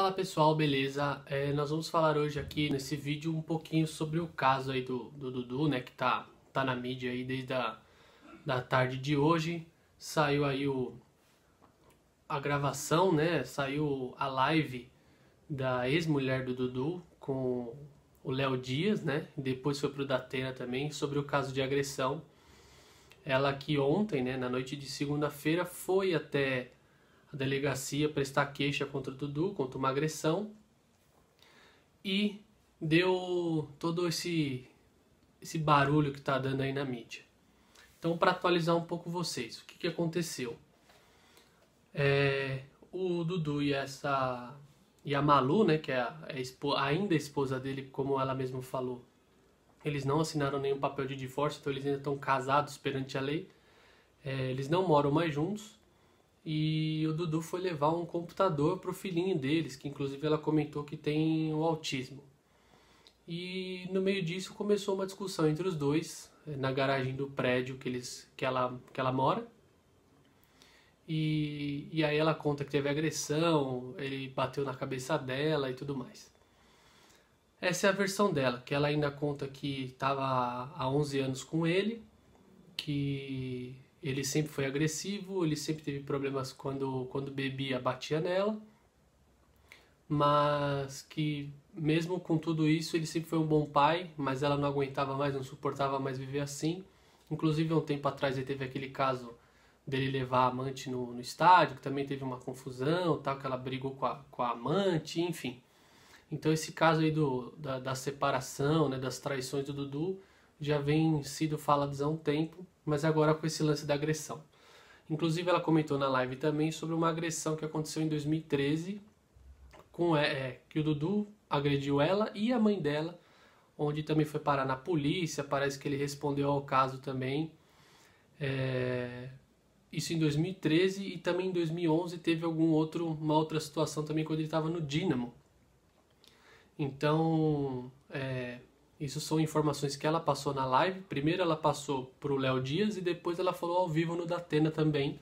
Fala pessoal, beleza? É, nós vamos falar hoje aqui nesse vídeo um pouquinho sobre o caso aí do, do Dudu, né? Que tá, tá na mídia aí desde a da tarde de hoje. Saiu aí o, a gravação, né? Saiu a live da ex-mulher do Dudu com o Léo Dias, né? Depois foi pro Datena também sobre o caso de agressão. Ela que ontem, né, na noite de segunda-feira, foi até a delegacia prestar queixa contra o Dudu, contra uma agressão. E deu todo esse, esse barulho que está dando aí na mídia. Então, para atualizar um pouco vocês, o que, que aconteceu? É, o Dudu e essa e a Malu, né, que é a, a ainda a esposa dele, como ela mesma falou, eles não assinaram nenhum papel de divórcio, então eles ainda estão casados perante a lei. É, eles não moram mais juntos e o Dudu foi levar um computador para o filhinho deles, que inclusive ela comentou que tem o autismo. E no meio disso começou uma discussão entre os dois eh, na garagem do prédio que, eles, que, ela, que ela mora. E, e aí ela conta que teve agressão, ele bateu na cabeça dela e tudo mais. Essa é a versão dela, que ela ainda conta que estava há 11 anos com ele, que ele sempre foi agressivo, ele sempre teve problemas quando, quando bebia, batia nela, mas que mesmo com tudo isso, ele sempre foi um bom pai, mas ela não aguentava mais, não suportava mais viver assim. Inclusive, um tempo atrás, ele teve aquele caso dele levar a amante no, no estádio, que também teve uma confusão, tal, que ela brigou com a, com a amante, enfim. Então, esse caso aí do, da, da separação, né, das traições do Dudu, já vem sido falado há um tempo, mas agora com esse lance da agressão. Inclusive ela comentou na live também sobre uma agressão que aconteceu em 2013 com é, é, que o Dudu agrediu ela e a mãe dela, onde também foi parar na polícia, parece que ele respondeu ao caso também. É, isso em 2013 e também em 2011 teve algum outro uma outra situação também quando ele estava no Dínamo. Então, é, isso são informações que ela passou na live. Primeiro ela passou para o Léo Dias e depois ela falou ao vivo no Datena também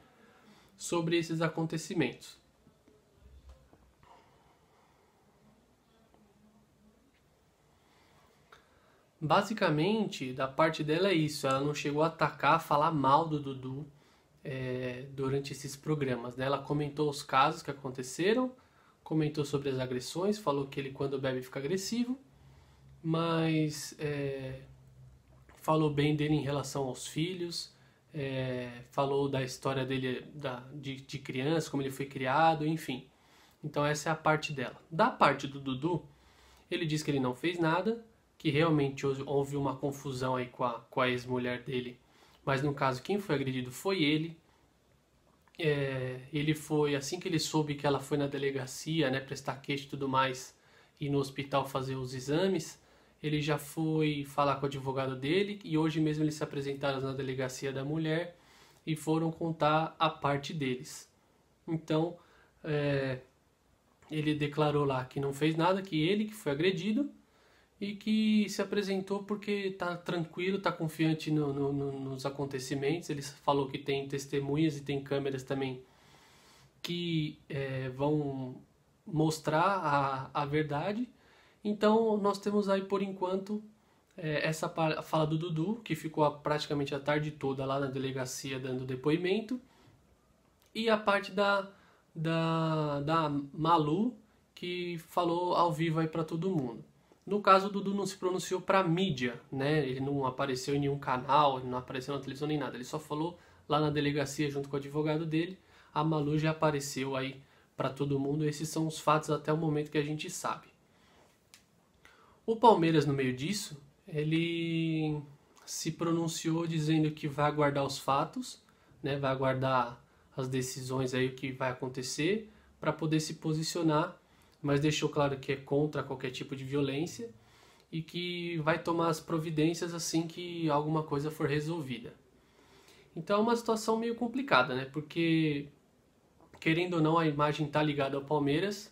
sobre esses acontecimentos. Basicamente, da parte dela é isso. Ela não chegou a atacar, falar mal do Dudu é, durante esses programas. Né? Ela comentou os casos que aconteceram, comentou sobre as agressões, falou que ele quando bebe fica agressivo mas é, falou bem dele em relação aos filhos, é, falou da história dele da, de, de criança, como ele foi criado, enfim. Então essa é a parte dela. Da parte do Dudu, ele diz que ele não fez nada, que realmente houve uma confusão aí com a, com a ex-mulher dele, mas no caso quem foi agredido foi ele. É, ele foi, assim que ele soube que ela foi na delegacia, né, prestar queixa e tudo mais, e no hospital fazer os exames, ele já foi falar com o advogado dele e hoje mesmo eles se apresentaram na delegacia da mulher e foram contar a parte deles. Então, é, ele declarou lá que não fez nada, que ele que foi agredido e que se apresentou porque está tranquilo, está confiante no, no, no, nos acontecimentos. Ele falou que tem testemunhas e tem câmeras também que é, vão mostrar a, a verdade então nós temos aí por enquanto é, essa fala do Dudu, que ficou praticamente a tarde toda lá na delegacia dando depoimento, e a parte da, da, da Malu, que falou ao vivo aí para todo mundo. No caso, o Dudu não se pronunciou para mídia, né? Ele não apareceu em nenhum canal, ele não apareceu na televisão nem nada. Ele só falou lá na delegacia junto com o advogado dele. A Malu já apareceu aí para todo mundo. Esses são os fatos até o momento que a gente sabe. O Palmeiras, no meio disso, ele se pronunciou dizendo que vai aguardar os fatos, né, vai aguardar as decisões aí o que vai acontecer para poder se posicionar, mas deixou claro que é contra qualquer tipo de violência e que vai tomar as providências assim que alguma coisa for resolvida. Então é uma situação meio complicada, né? Porque querendo ou não a imagem está ligada ao Palmeiras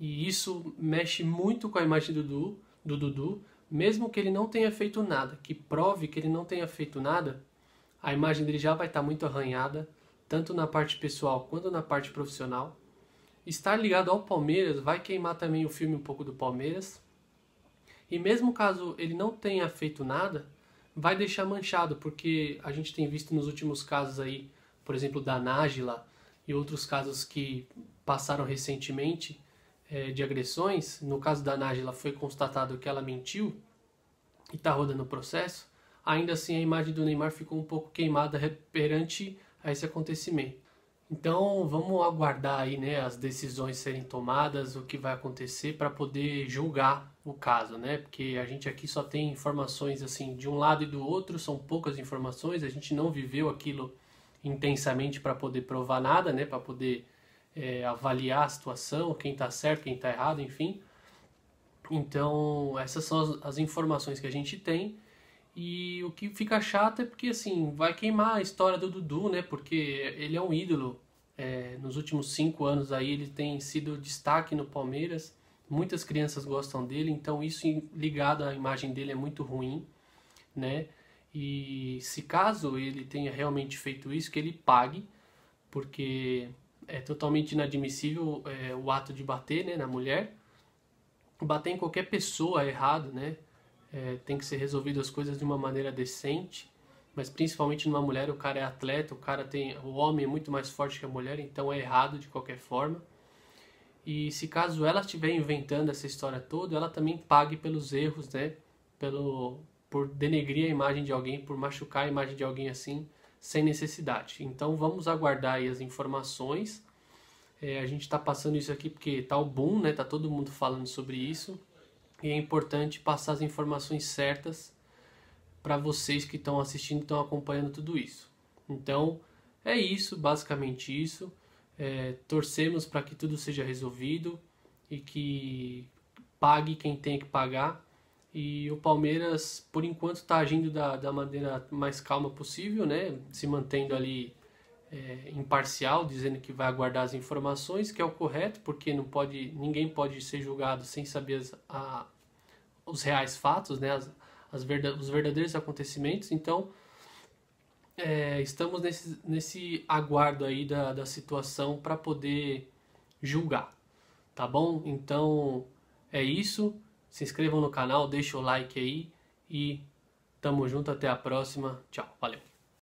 e isso mexe muito com a imagem do Dudu do Dudu, mesmo que ele não tenha feito nada, que prove que ele não tenha feito nada, a imagem dele já vai estar muito arranhada, tanto na parte pessoal quanto na parte profissional. estar ligado ao Palmeiras vai queimar também o filme um pouco do Palmeiras. E mesmo caso ele não tenha feito nada, vai deixar manchado, porque a gente tem visto nos últimos casos aí, por exemplo, da Nájila e outros casos que passaram recentemente é, de agressões. No caso da Nájila foi constatado que ela mentiu e está rodando o processo. Ainda assim, a imagem do Neymar ficou um pouco queimada perante a esse acontecimento. Então vamos aguardar aí né, as decisões serem tomadas, o que vai acontecer para poder julgar o caso, né? Porque a gente aqui só tem informações assim de um lado e do outro, são poucas informações, a gente não viveu aquilo intensamente para poder provar nada, né? Para poder é, avaliar a situação, quem está certo, quem está errado, enfim. Então essas são as, as informações que a gente tem. E o que fica chato é porque, assim, vai queimar a história do Dudu, né? Porque ele é um ídolo. É, nos últimos cinco anos aí ele tem sido destaque no Palmeiras. Muitas crianças gostam dele, então isso ligado à imagem dele é muito ruim, né? E se caso ele tenha realmente feito isso, que ele pague, porque é totalmente inadmissível é, o ato de bater né, na mulher. Bater em qualquer pessoa é errado, né? é, tem que ser resolvido as coisas de uma maneira decente, mas principalmente numa mulher, o cara é atleta, o cara tem, o homem é muito mais forte que a mulher, então é errado de qualquer forma. E se caso ela estiver inventando essa história toda, ela também pague pelos erros, né? Pelo por denegrir a imagem de alguém, por machucar a imagem de alguém assim, sem necessidade. Então vamos aguardar as informações. É, a gente está passando isso aqui porque tá o boom, né? Tá todo mundo falando sobre isso e é importante passar as informações certas para vocês que estão assistindo, estão acompanhando tudo isso. Então, é isso, basicamente isso. É, torcemos para que tudo seja resolvido e que pague quem tem que pagar. E o Palmeiras, por enquanto, está agindo da, da maneira mais calma possível, né? Se mantendo ali é, imparcial, dizendo que vai aguardar as informações, que é o correto, porque não pode, ninguém pode ser julgado sem saber as, a, os reais fatos, né, as, as verdade, os verdadeiros acontecimentos. Então, é, estamos nesse, nesse aguardo aí da, da situação para poder julgar, tá bom? Então, é isso. Se inscrevam no canal, deixa o like aí e tamo junto. Até a próxima. Tchau, valeu.